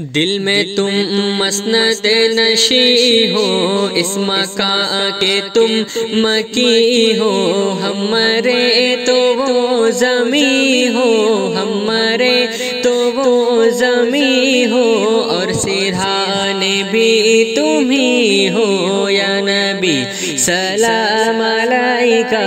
दिल में तुम मसनद नशी हो इस मका के तुम मकी हो। हमारे तो वो जमी हो हमारे तो वो जमी हो और सिरहाने भी तुम ही हो या नबी सलाम अलैका